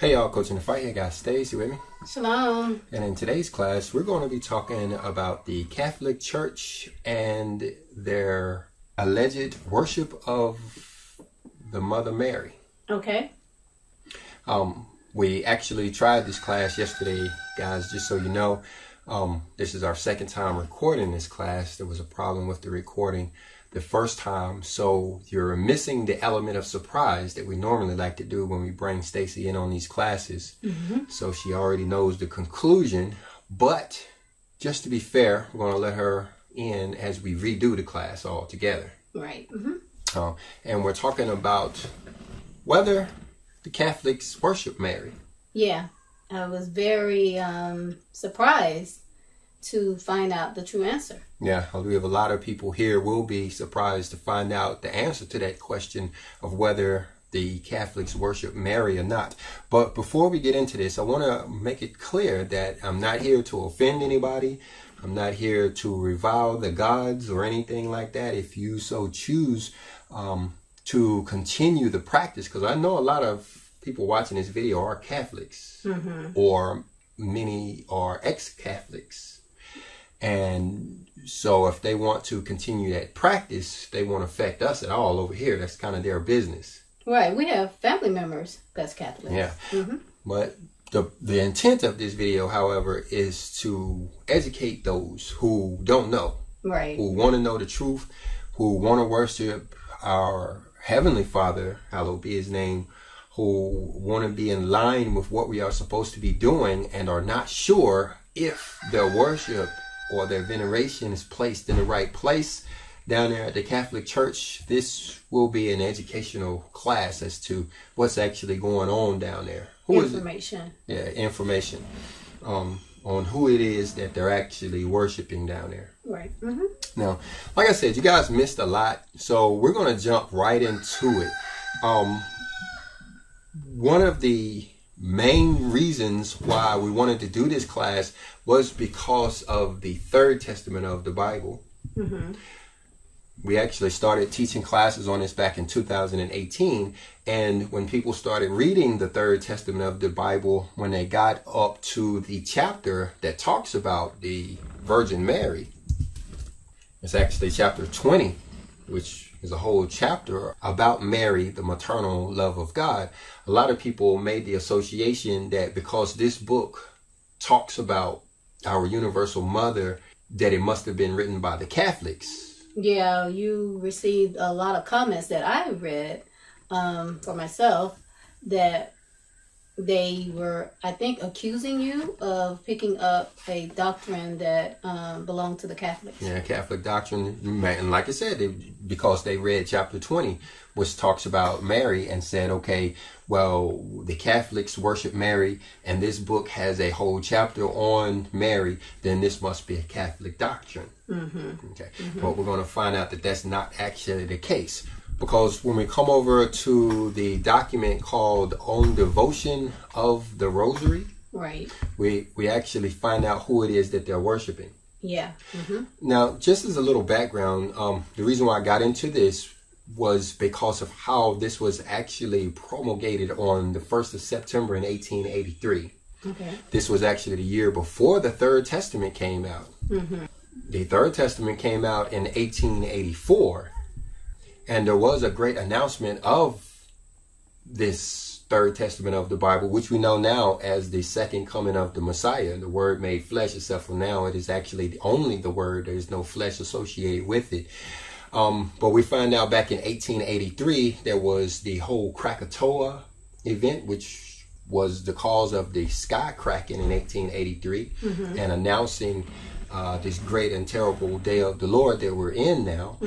Hey y'all, Coach in the Fight here, guys. Stacy with me. Shalom. And in today's class, we're going to be talking about the Catholic Church and their alleged worship of the Mother Mary. Okay. Um, we actually tried this class yesterday, guys, just so you know. Um, this is our second time recording this class. There was a problem with the recording the first time, so you're missing the element of surprise that we normally like to do when we bring Stacy in on these classes. So she already knows the conclusion, but just to be fair, we're going to let her in as we redo the class all together. Right. hmm Uh, and we're talking about whether the Catholics worship Mary. Yeah. I was very um, surprised to find out the true answer. Yeah, we have a lot of people here will be surprised to find out the answer to that question of whether the Catholics worship Mary or not. But before we get into this, I want to make it clear that I'm not here to offend anybody. I'm not here to revile the gods or anything like that. If you so choose um, to continue the practice, because I know a lot of people watching this video are Catholics or many are ex-Catholics. And so if they want to continue that practice, they won't affect us at all over here. That's kind of their business. Right. We have family members that's Catholic. Yeah. Mhm. But the the intent of this video, however, is to educate those who don't know, Right. who want to know the truth, who want to worship our Heavenly Father, hallowed be His name, who want to be in line with what we are supposed to be doing and are not sure if their worship or their veneration is placed in the right place down there at the Catholic Church. This will be an educational class as to what's actually going on down there. Who is it? Information. yeah, information um, on who it is that they're actually worshiping down there. Right. hmm Now, like I said, you guys missed a lot, so we're going to jump right into it. Um, one of the main reasons why we wanted to do this class was because of the third testament of the Bible. Mm-hmm. We actually started teaching classes on this back in 2018. And when people started reading the third testament of the Bible, when they got up to the chapter that talks about the Virgin Mary, it's actually chapter 20, which is a whole chapter about Mary, the maternal love of God. A lot of people made the association that because this book talks about our universal mother, that it must have been written by the Catholics. Yeah. You received a lot of comments that I read um, for myself that they were, I think, accusing you of picking up a doctrine that um, belonged to the Catholics. Yeah, Catholic doctrine, and like I said, they, because they read chapter 20, which talks about Mary, and said, okay, well, the Catholics worship Mary, and this book has a whole chapter on Mary, then this must be a Catholic doctrine. Mm-hmm. Okay, but we're going to find out that that's not actually the case. Because when we come over to the document called On Devotion of the Rosary, Right. we, we actually find out who it is that they're worshiping. Yeah. hmm Now, just as a little background, um, the reason why I got into this was because of how this was actually promulgated on the 1st of September in 1883. Okay. This was actually the year before the Third Testament came out. The Third Testament came out in 1884, and there was a great announcement of this Third Testament of the Bible, which we know now as the second coming of the Messiah, the Word made flesh, except for now it is actually only the Word. There is no flesh associated with it. Um, but we find out back in 1883 there was the whole Krakatoa event, which was the cause of the sky cracking in 1883 and announcing uh, this great and terrible day of the Lord that we're in now.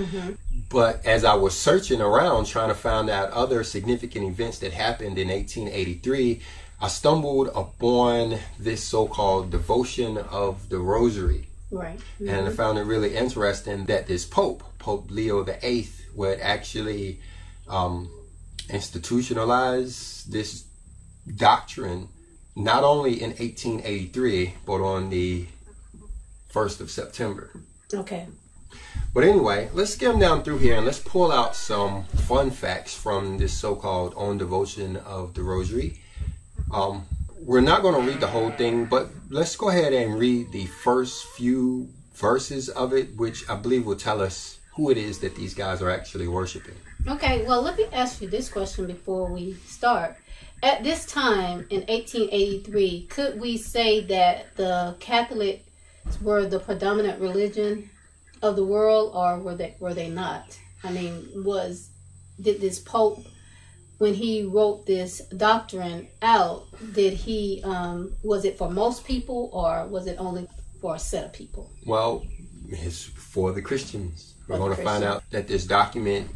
But as I was searching around trying to find out other significant events that happened in 1883, I stumbled upon this so-called devotion of the Rosary. Right. And I found it really interesting that this Pope, Pope Leo VIII, would actually um, institutionalize this doctrine not only in 1883 but on the 1st of September. Okay. But anyway, let's skim down through here and let's pull out some fun facts from this so-called own devotion of the Rosary. Um, we're not going to read the whole thing, but let's go ahead and read the first few verses of it, which I believe will tell us who it is that these guys are actually worshiping. Okay, well, let me ask you this question before we start. At this time in 1883, could we say that the Catholics were the predominant religion of the world, or were they were they not? I mean, was did this Pope when he wrote this doctrine out? Did he um, was it for most people, or was it only for a set of people? Well, it's for the Christians. We're going to find out that this document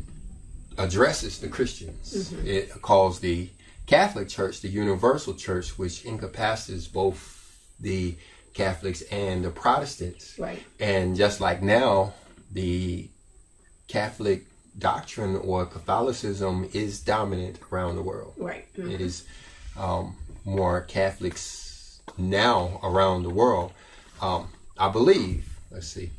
addresses the Christians. Mm-hmm. It calls the Catholic Church the Universal Church, which encompasses both the Catholics and the Protestants. Right. And just like now, the Catholic doctrine or Catholicism is dominant around the world. Right. Mm. It is um, more Catholics now around the world. Um, I believe. Let's see.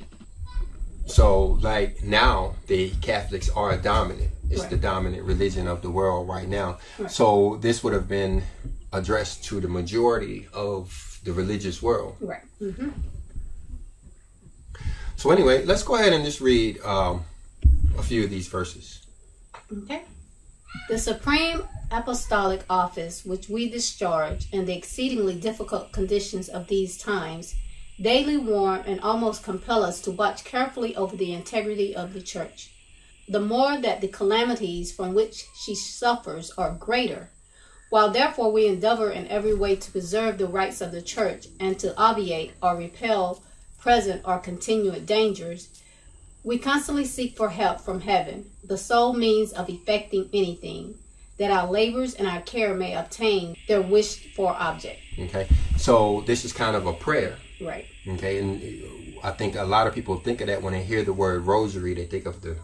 So, like now, the Catholics are dominant. It's Right. the dominant religion of the world right now. Right. So, this would have been addressed to the majority of the religious world. Right. hmm So, anyway, let's go ahead and just read um, a few of these verses. Okay. The supreme apostolic office, which we discharge in the exceedingly difficult conditions of these times, daily warn and almost compel us to watch carefully over the integrity of the church. The more that the calamities from which she suffers are greater, while therefore we endeavor in every way to preserve the rights of the church and to obviate or repel present or continued dangers, we constantly seek for help from heaven, the sole means of effecting anything, that our labors and our care may obtain their wished for object. Okay. So, this is kind of a prayer. Right. Okay, and I think a lot of people think of that when they hear the word rosary, they think of the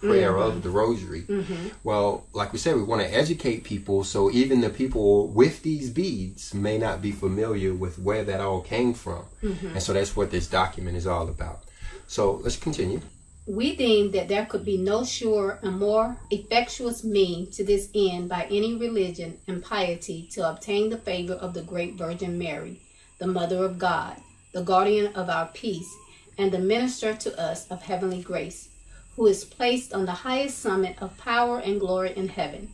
prayer mm-hmm. of the rosary. Mm-hmm. Well, like we said, we want to educate people so even the people with these beads may not be familiar with where that all came from. Mm-hmm. And so that's what this document is all about. So let's continue. We deem that there could be no sure and more effectuous means to this end by any religion and piety to obtain the favor of the great Virgin Mary, the Mother of God, the guardian of our peace, and the minister to us of heavenly grace, who is placed on the highest summit of power and glory in heaven,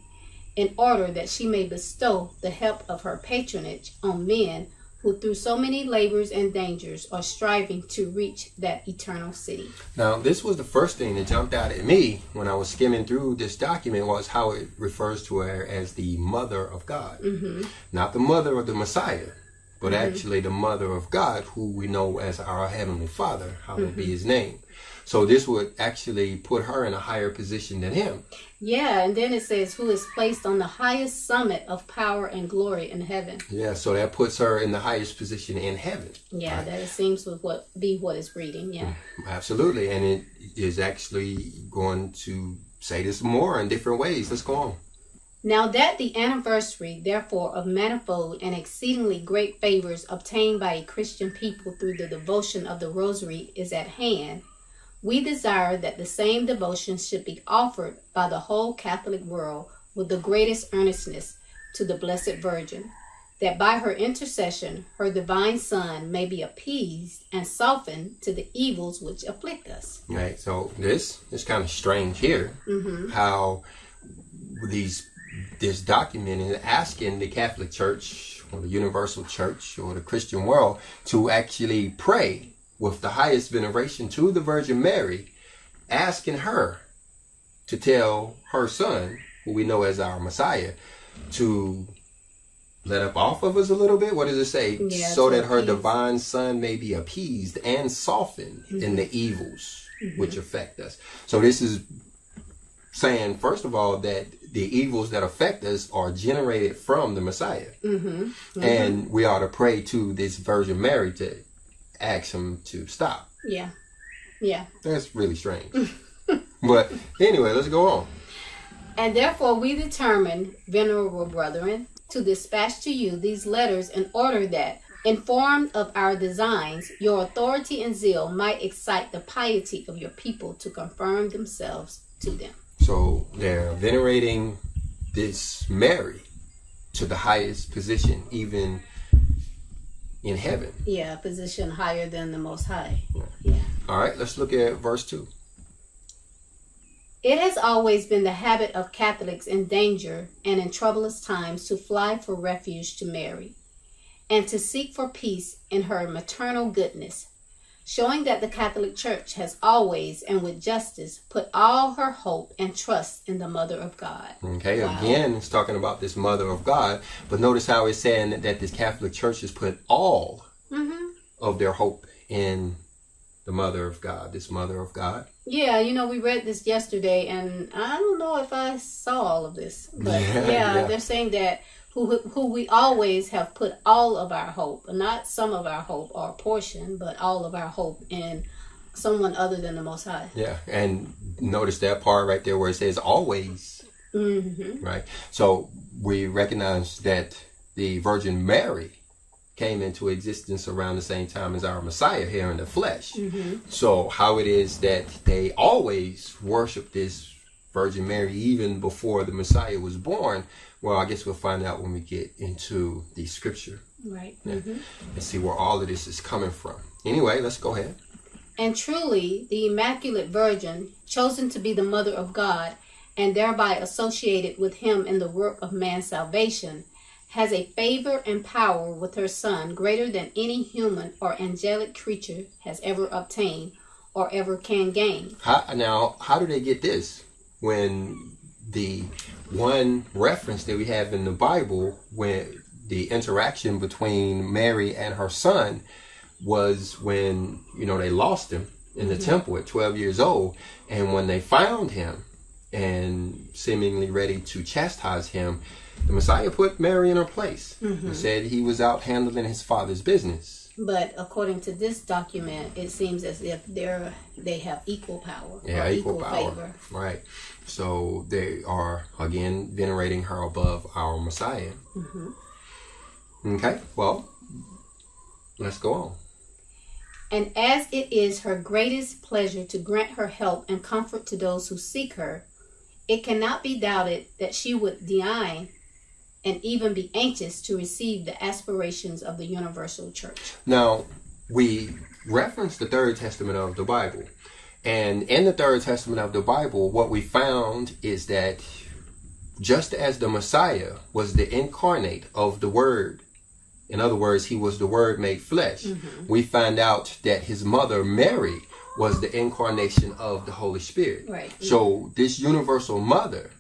in order that she may bestow the help of her patronage on men who through so many labors and dangers are striving to reach that eternal city. Now, this was the first thing that jumped out at me when I was skimming through this document was how it refers to her as the Mother of God. Mm-hmm. Not the Mother of the Messiah, but mm-hmm. actually the Mother of God, who we know as our Heavenly Father, hallowed be mm-hmm. His name. So this would actually put her in a higher position than him. Yeah, and then it says, who is placed on the highest summit of power and glory in heaven. Yeah, so that puts her in the highest position in heaven. Yeah, that it seems to what be what is reading. Yeah. Mm, absolutely. And it is actually going to say this more in different ways. Let's go on. Now that the anniversary, therefore, of manifold and exceedingly great favors obtained by a Christian people through the devotion of the Rosary is at hand, we desire that the same devotion should be offered by the whole Catholic world with the greatest earnestness to the Blessed Virgin, that by her intercession her divine Son may be appeased and softened to the evils which afflict us. Right. So this is kind of strange here. Mm-hmm. How these this document is asking the Catholic Church or the Universal Church or the Christian world to actually pray with the highest veneration to the Virgin Mary, asking her to tell her son, who we know as our Messiah, to let up off of us a little bit. What does it say? Yeah, so that her divine son may be appeased and softened in Mm-hmm. the evils which affect us. So this is saying, first of all, that the evils that affect us are generated from the Messiah. Mm-hmm. And we ought to pray to this Virgin Mary to ask him to stop. Yeah. Yeah. That's really strange. but anyway, let's go on. And therefore we determine, venerable brethren, to dispatch to you these letters in order that, informed of our designs, your authority and zeal might excite the piety of your people to confirm themselves to them. So they're venerating this Mary to the highest position, even in heaven. Yeah, position higher than the Most High. Yeah. All right, let's look at verse 2. It has always been the habit of Catholics in danger and in troublous times to fly for refuge to Mary and to seek for peace in her maternal goodness, showing that the Catholic Church has always and with justice put all her hope and trust in the Mother of God. Okay, Wow. again, it's talking about this Mother of God, but notice how it's saying that, that this Catholic Church has put all hmm of their hope in the Mother of God, this Mother of God. Yeah, you know, we read this yesterday, and I don't know if I saw all of this, but Yeah, yeah, yeah. they're saying that who who we always have put all of our hope, not some of our hope or portion, but all of our hope in someone other than the Most High. Yeah, and notice that part right there where it says always, hmm right? So we recognize that the Virgin Mary came into existence around the same time as our Messiah here in the flesh. hmm So how it is that they always worship this Virgin Mary even before the Messiah was born, well, I guess we'll find out when we get into the scripture Right. Yeah. hmm and see where all of this is coming from. Anyway, let's go ahead. And truly, the Immaculate Virgin, chosen to be the Mother of God, and thereby associated with Him in the work of man's salvation, has a favor and power with her Son greater than any human or angelic creature has ever obtained or ever can gain. How, now, how do they get this when the one reference that we have in the Bible, when the interaction between Mary and her son was when you know they lost him in the mm-hmm. temple at 12 years old, and when they found him and seemingly ready to chastise him, the Messiah put Mary in her place and said he was out handling his father's business. But according to this document, it seems as if they're they have equal power Yeah, equal, equal, power. favor. Right. So they are again venerating her above our Messiah. hmm Okay. Well, let's go on. And as it is her greatest pleasure to grant her help and comfort to those who seek her, it cannot be doubted that she would deign and even be anxious to receive the aspirations of the universal church. Now, we reference the third testament of the Bible. And in the third testament of the Bible, what we found is that just as the Messiah was the incarnate of the Word, in other words, he was the Word made flesh, mm-hmm. we find out that his mother, Mary, was the incarnation of the Holy Spirit. Right. So, this universal mother,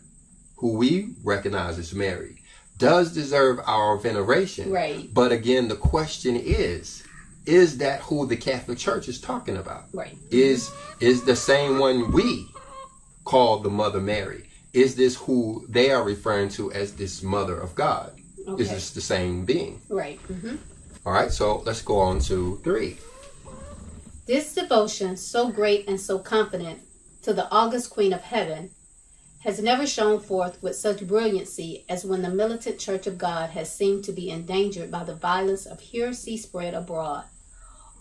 who we recognize as Mary, does deserve our veneration. Right. But again, the question is, is that who the Catholic Church is talking about? Right. Is is the same one we call the Mother Mary? Is this who they are referring to as this Mother of God? Is this the same being? Right. hmm All right, so let's go on to three. This devotion, so great and so confident, to the august Queen of Heaven, has never shone forth with such brilliancy as when the militant Church of God has seemed to be endangered by the violence of heresy spread abroad,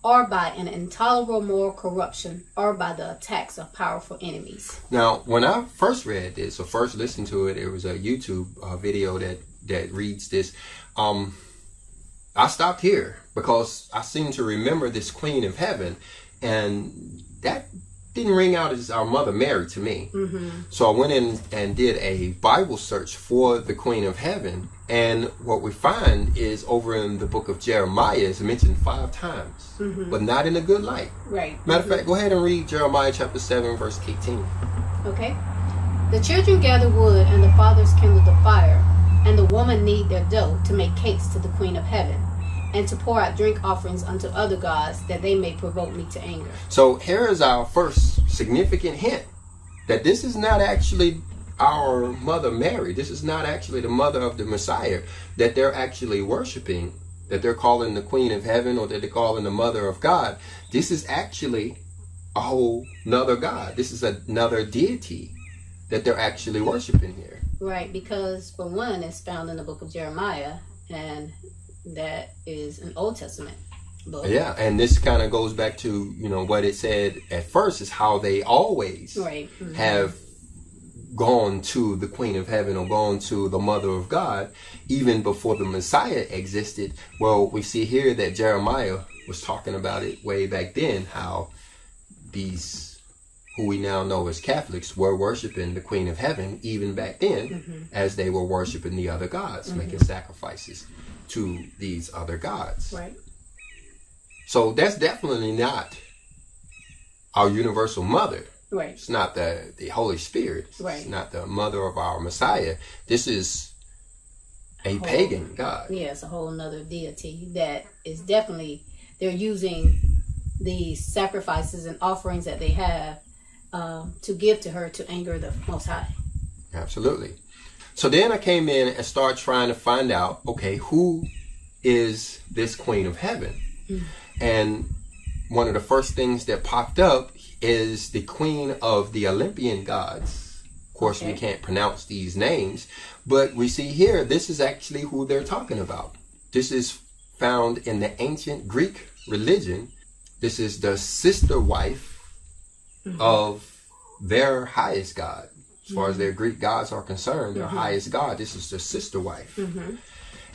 or by an intolerable moral corruption, or by the attacks of powerful enemies. Now, when I first read this or first listened to it, it was a YouTube uh, video that that reads this. Um, I stopped here because I seem to remember this Queen of Heaven, and that didn't ring out as our Mother Mary to me. hmm So I went in and did a Bible search for the Queen of Heaven, and what we find is over in the book of Jeremiah is mentioned five times, but not in a good light. Right. Matter of fact, go ahead and read Jeremiah chapter seven, verse eighteen. Okay. The children gather wood, and the fathers kindle the fire, and the woman knead their dough to make cakes to the Queen of Heaven, and to pour out drink offerings unto other gods, that they may provoke me to anger. So here is our first significant hint that this is not actually our mother Mary. This is not actually the mother of the Messiah that they're actually worshiping, that they're calling the Queen of Heaven or that they're calling the Mother of God. This is actually a whole nother God. This is another deity that they're actually worshiping here. Right, because for one, it's found in the book of Jeremiah, and that is an Old Testament book. Yeah, and this kind of goes back to, you know, what it said at first is how they always Right. mhm. have gone to the Queen of Heaven or gone to the Mother of God even before the Messiah existed. Well, we see here that Jeremiah was talking about it way back then, how these who we now know as Catholics were worshiping the Queen of Heaven even back then mm-hmm. as they were worshiping the other gods, mm-hmm. making sacrifices to these other gods. Right. So that's definitely not our universal mother. Right. It's not the, the Holy Spirit. Right. It's not the mother of our Messiah. This is a, a whole, pagan God. Yeah, it's a whole another deity that is definitely they're using the sacrifices and offerings that they have um, to give to her to anger the Most High. Absolutely. So then I came in and started trying to find out, okay, who is this Queen of Heaven? Mm. And one of the first things that popped up is the Queen of the Olympian gods. Of course, okay. we can't pronounce these names, but we see here this is actually who they're talking about. This is found in the ancient Greek religion. This is the sister wife mm-hmm. of their highest god. As far mm-hmm. as their Greek gods are concerned, their mm-hmm. highest god, this is their sister wife. Mm-hmm.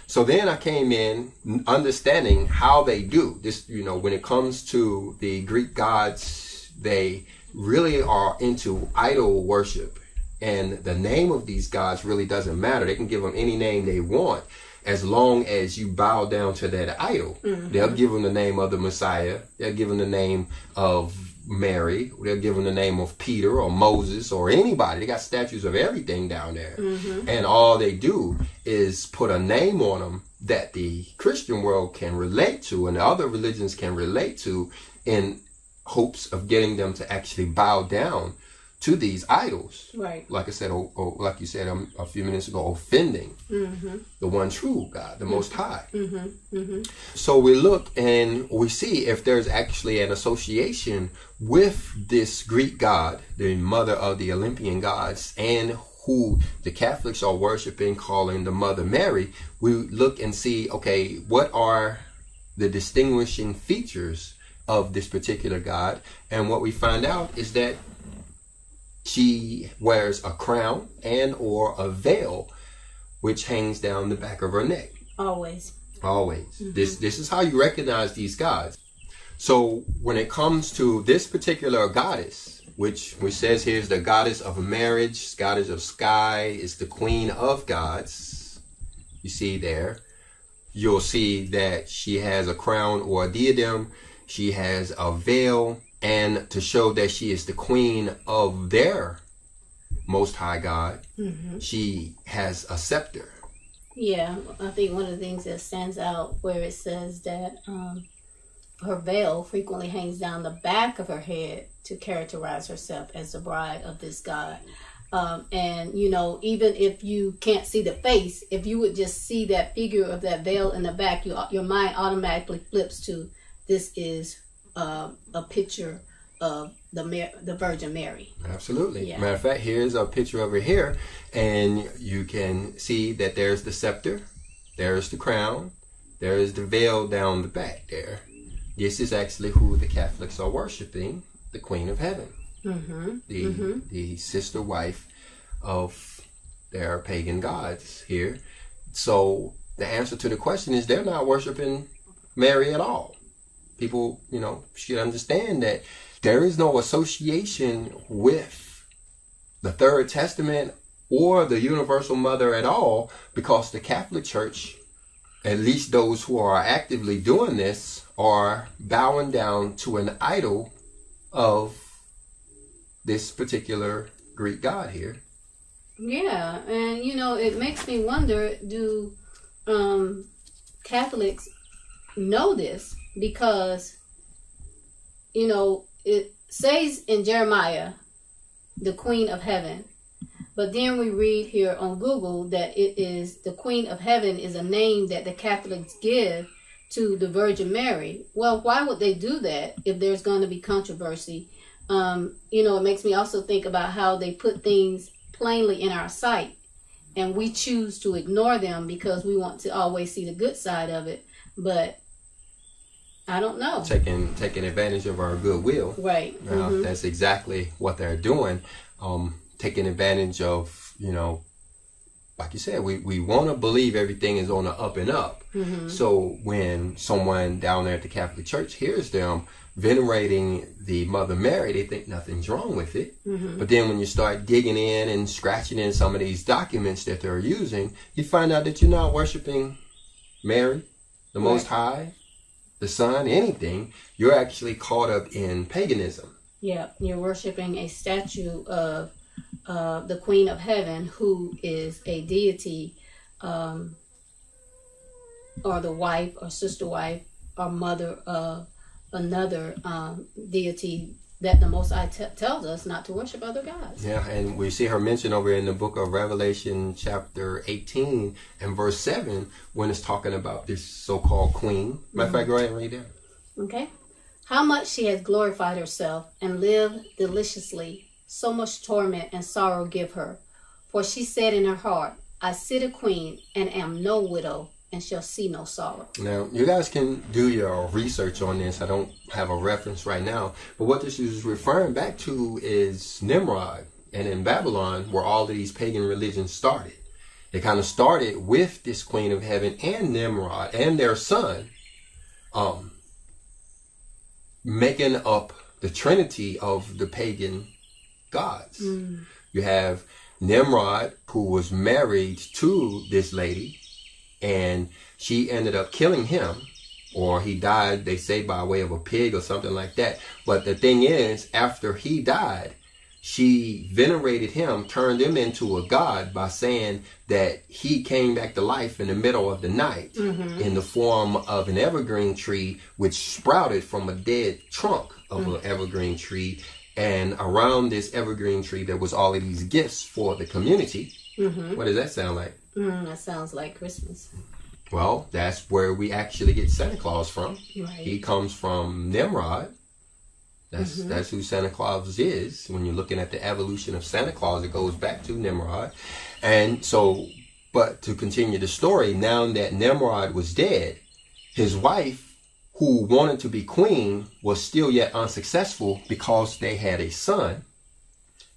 So then I came in understanding how they do this. You know, when it comes to the Greek gods, they really are into idol worship. And the name of these gods really doesn't matter. They can give them any name they want as long as you bow down to that idol. Mm-hmm. They'll give them the name of the Messiah. They'll give them the name of Mary. They'll give them the name of Peter or Moses or anybody. They got statues of everything down there. Mm-hmm. And all they do is put a name on them that the Christian world can relate to and the other religions can relate to in hopes of getting them to actually bow down to these idols. Right. Like I said, or, or like you said um, a few minutes ago, offending mm-hmm. the one true God, the mm-hmm. Most High. Mm-hmm. mm-hmm. So we look and we see if there's actually an association with this Greek God, the mother of the Olympian gods, and who the Catholics are worshiping, calling the Mother Mary. We look and see, okay, what are the distinguishing features of this particular God? And what we find out is that she wears a crown and or a veil which hangs down the back of her neck. Always. Always. Mm-hmm. This this is how you recognize these gods. So when it comes to this particular goddess, which which says here is the goddess of marriage, goddess of sky, is the queen of gods. You see there. You'll see that she has a crown or a diadem. She has a veil and to show that she is the queen of their most high God, mm-hmm. she has a scepter. Yeah, I think one of the things that stands out where it says that um, her veil frequently hangs down the back of her head to characterize herself as the bride of this God. Um, and you know, even if you can't see the face, if you would just see that figure of that veil in the back, you, your mind automatically flips to this is uh, a picture of the Mar- the Virgin Mary. Absolutely. Yeah. Matter of fact, here's a picture over here, and you can see that there's the scepter, there's the crown, there is the veil down the back there. This is actually who the Catholics are worshiping, the Queen of Heaven, mm-hmm. the mm-hmm. the sister wife of their pagan gods here. So the answer to the question is they're not worshiping Mary at all people, you know, should understand that there is no association with the Third Testament or the Universal Mother at all because the Catholic Church, at least those who are actively doing this, are bowing down to an idol of this particular Greek god here. Yeah, and you know, it makes me wonder do um, Catholics know this? because you know it says in Jeremiah the queen of heaven but then we read here on Google that it is the queen of heaven is a name that the Catholics give to the Virgin Mary. Well, why would they do that if there's going to be controversy? Um, you know, it makes me also think about how they put things plainly in our sight and we choose to ignore them because we want to always see the good side of it. But I don't know. Taking taking advantage of our goodwill. Right. Uh, mm-hmm. That's exactly what they're doing. Um, taking advantage of, you know, like you said, we, we want to believe everything is on the up and up. Mm-hmm. So when someone down there at the Catholic Church hears them venerating the Mother Mary, they think nothing's wrong with it. Mm-hmm. But then when you start digging in and scratching in some of these documents that they're using, you find out that you're not worshiping Mary, the Most High, the Sun, anything. You're actually caught up in paganism. Yeah, you're worshiping a statue of uh, the Queen of Heaven, who is a deity, um, or the wife, or sister wife, or mother of another um, deity that the Most High t- tells us not to worship other gods. Yeah, and we see her mentioned over in the book of Revelation, chapter 18 and verse 7, when it's talking about this so called queen. Matter of fact, go ahead and read that. Okay. How much she has glorified herself and lived deliciously, so much torment and sorrow give her. For she said in her heart, I sit a queen and am no widow and shall see no sorrow. Now, you guys can do your research on this. I don't have a reference right now, but what this is referring back to is Nimrod and in Babylon, where all of these pagan religions started. They kind of started with this Queen of Heaven and Nimrod and their son, um, making up the trinity of the pagan gods. You have Nimrod, who was married to this lady, and she ended up killing him or he died they say by way of a pig or something like that. But the thing is after he died she venerated him turned him into a god by saying that he came back to life in the middle of the night mm-hmm. in the form of an evergreen tree which sprouted from a dead trunk of an mm. evergreen tree. And around this evergreen tree there was all of these gifts for the community. Mm-hmm. What does that sound like Mm, that sounds like Christmas. well, that's where we actually get Santa Claus from. Right. He comes from Nimrod. That's that's who Santa Claus is. When you're looking at the evolution of Santa Claus, it goes back to Nimrod. And so, but to continue the story, now that Nimrod was dead, his wife, who wanted to be queen, was still yet unsuccessful because they had a son.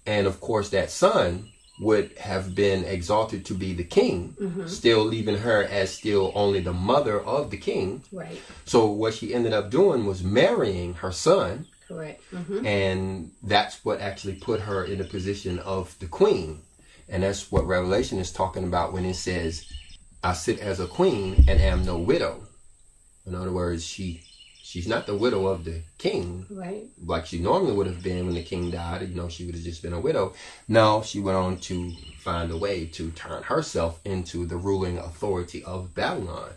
And of course, that son would have been exalted to be the king, still leaving her as still only the mother of the king. Right. So what she ended up doing was marrying her son, Correct. hmm and that's what actually put her in the position of the queen. And that's what Revelation is talking about when it says, I sit as a queen and am no widow. In other words, she she's not the widow of the king, Right. like she normally would have been when the king died. You know, she would have just been a widow. No, she went on to find a way to turn herself into the ruling authority of Babylon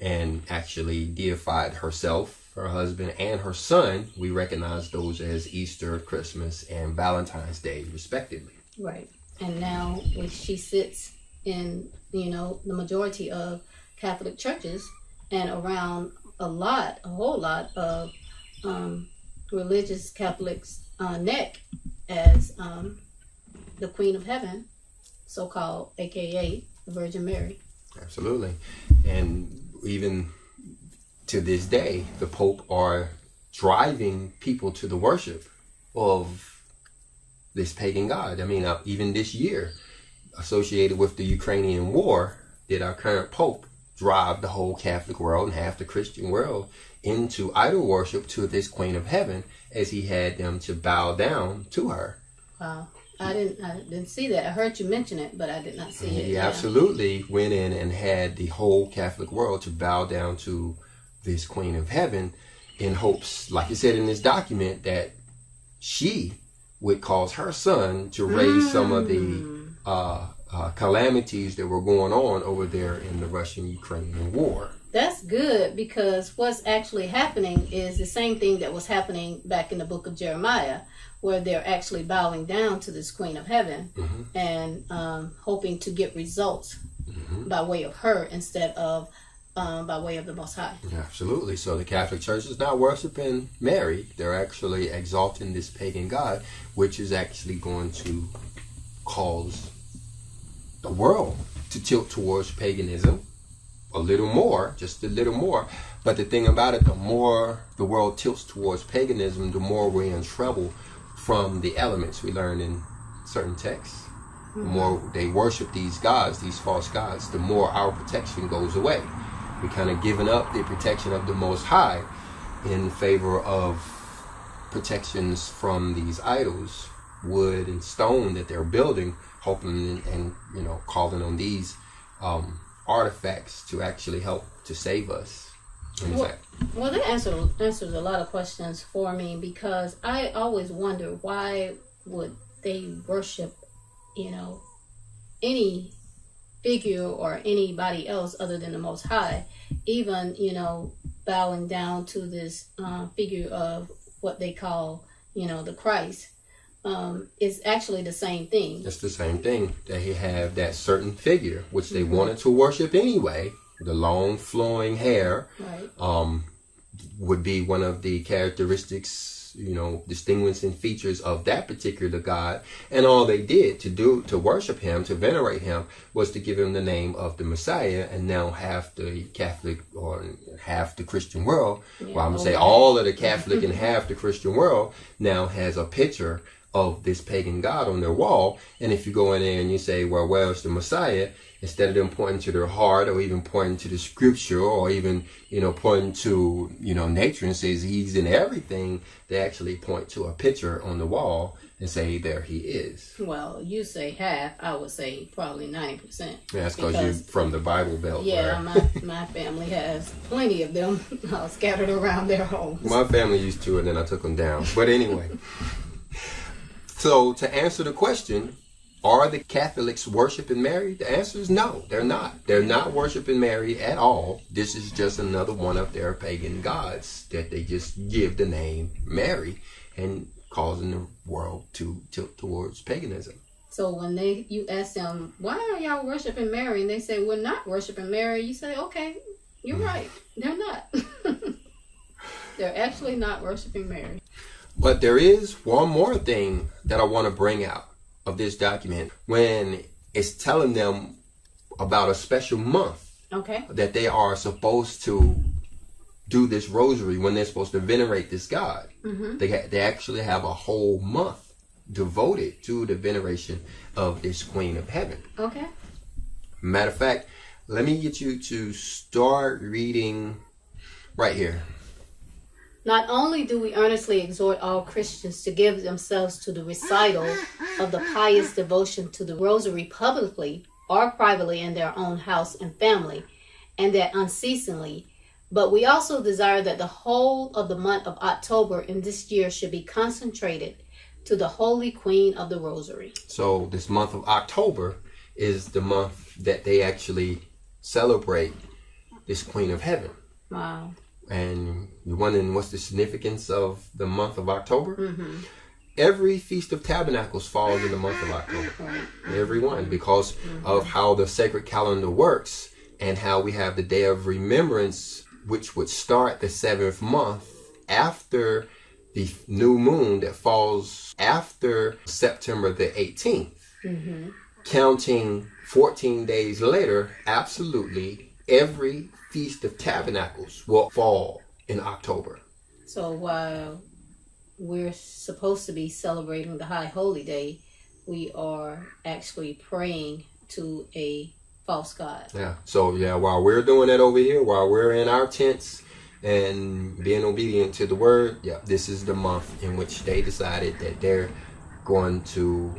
and actually deified herself, her husband, and her son. We recognize those as Easter, Christmas, and Valentine's Day, respectively. Right. And now when she sits in, you know, the majority of Catholic churches and around a lot, a whole lot of um, religious Catholics' uh, neck as um, the Queen of Heaven, so called, aka the Virgin Mary. Absolutely. And even to this day, the Pope are driving people to the worship of this pagan god. I mean, uh, even this year, associated with the Ukrainian war, did our current Pope drive the whole Catholic world and half the Christian world into idol worship to this Queen of Heaven as he had them to bow down to her. Wow. I didn't, I didn't see that. I heard you mention it, but I did not see it. He Yeah. absolutely went in and had the whole Catholic world to bow down to this Queen of Heaven in hopes, like he said in this document, that she would cause her son to raise some of the uh, uh, calamities that were going on over there in the Russian Ukrainian war. That's good because what's actually happening is the same thing that was happening back in the book of Jeremiah, where they're actually bowing down to this Queen of Heaven and um, hoping to get results by way of her instead of um, by way of the Most High. Absolutely. So the Catholic Church is not worshiping Mary. They're actually exalting this pagan god, which is actually going to cause the world to tilt towards paganism a little more, just a little more. But the thing about it, the more the world tilts towards paganism, the more we're in trouble from the elements we learn in certain texts, the hmm. more they worship these gods, these false gods, the more our protection goes away. We're kind of given up the protection of the Most High in favor of protections from these idols, wood and stone that they're building, hoping and, you know calling on these um, artifacts to actually help to save us. Well, well, that answer, answers a lot of questions for me because I always wonder why would they worship, you know, any figure or anybody else other than the Most High, even you know bowing down to this uh, figure of what they call, you know, the Christ. Um, is actually the same thing. it's the same thing. They have that certain figure which they wanted to worship anyway. The long flowing hair, Right. um, would be one of the characteristics, you know, distinguishing features of that particular God. And all they did to do, to worship him, to venerate him, was to give him the name of the Messiah. And now half the Catholic or half the Christian world, well, I'm going to say all of the Catholic and half the Christian world now has a picture of this pagan god on their wall. And if you go in there and you say, well, where's the Messiah? Instead of them pointing to their heart or even pointing to the scripture or even, you know, pointing to, you know, nature and says he's in everything, they actually point to a picture on the wall and say, there he is. Well, you say half. I would say probably ninety percent. That's because you're from the Bible Belt. Yeah, my, my family has plenty of them scattered around their homes. My family used to, and then I took them down. But anyway, so to answer the question, are the Catholics worshiping Mary? The answer is no, they're not. They're not worshiping Mary at all. This is just another one of their pagan gods that they just give the name Mary and causing the world to tilt towards paganism. So when they you ask them why are y'all worshiping Mary, and they say we're not worshiping Mary, you say okay, you're Mm. right, they're not. they're actually not worshiping Mary. But there is one more thing that I want to bring out of this document when it's telling them about a special month Okay. that they are supposed to do this rosary when they're supposed to venerate this God. Mm-hmm. They ha- they actually have a whole month devoted to the veneration of this Queen of Heaven. Okay. Matter of fact, let me get you to start reading right here. Not only do we earnestly exhort all Christians to give themselves to the recital of the pious devotion to the rosary publicly or privately in their own house and family, and that unceasingly, but we also desire that the whole of the month of October in this year should be concentrated to the Holy Queen of the Rosary. So this month of October is the month that they actually celebrate this Queen of Heaven. Wow. And you're wondering what's the significance of the month of October? Mm-hmm. Every Feast of Tabernacles falls in the month of October. Right. Every one, because of how the sacred calendar works and how we have the Day of Remembrance, which would start the seventh month after the new moon that falls after September the 18th. Mm-hmm. Counting 14 days later, absolutely every Feast of Tabernacles will fall in October. So while we're supposed to be celebrating the High Holy Day, we are actually praying to a false god. Yeah. So yeah, while we're doing that over here, while we're in our tents and being obedient to the word, yeah, this is the month in which they decided that they're going to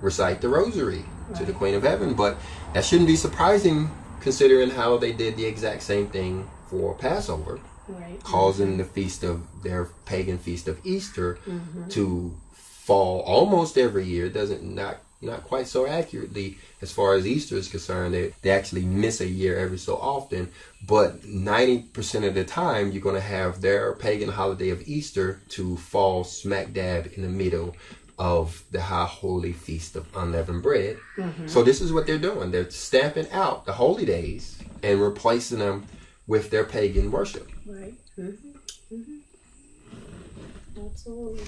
recite the rosary to the Queen of Heaven. But that shouldn't be surprising considering how they did the exact same thing for Passover, Right. causing the feast of their pagan feast of Easter Mm-hmm. to fall almost every year. It doesn't not not quite so accurately as far as Easter is concerned. They they actually miss a year every so often, but ninety percent of the time you're going to have their pagan holiday of Easter to fall smack dab in the middle of the high holy feast of unleavened bread. So this is what they're doing. They're stamping out the holy days and replacing them with their pagan worship. Right. Mm-hmm. Mm-hmm. Absolutely.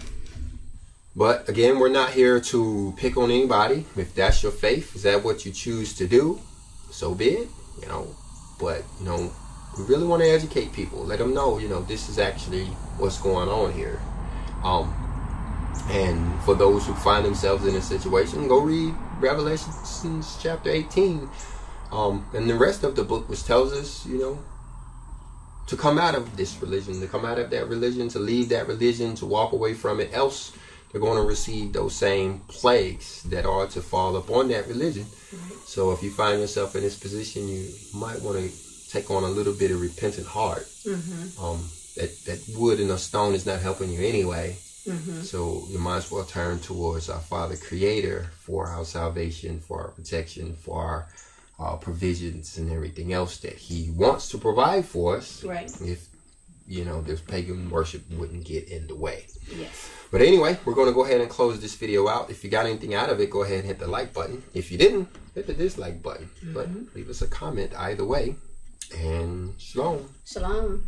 But again, we're not here to pick on anybody. If that's your faith, is that what you choose to do? So be it, you know. But, you know, we really want to educate people. Let them know, you know, this is actually what's going on here. Um, And for those who find themselves in a situation, go read Revelations chapter 18 um, and the rest of the book, which tells us, you know, to come out of this religion, to come out of that religion, to leave that religion, to walk away from it. Else, they're going to receive those same plagues that are to fall upon that religion. So, if you find yourself in this position, you might want to take on a little bit of repentant heart. Mm-hmm. Um, that that wood and a stone is not helping you anyway. Mm-hmm. So you might as well turn towards our Father Creator for our salvation, for our protection, for our uh, provisions and everything else that He wants to provide for us. Right. If you know, this pagan worship wouldn't get in the way. Yes. But anyway, we're going to go ahead and close this video out. If you got anything out of it, go ahead and hit the like button. If you didn't, hit the dislike button. Mm-hmm. But leave us a comment either way. And shalom. Shalom.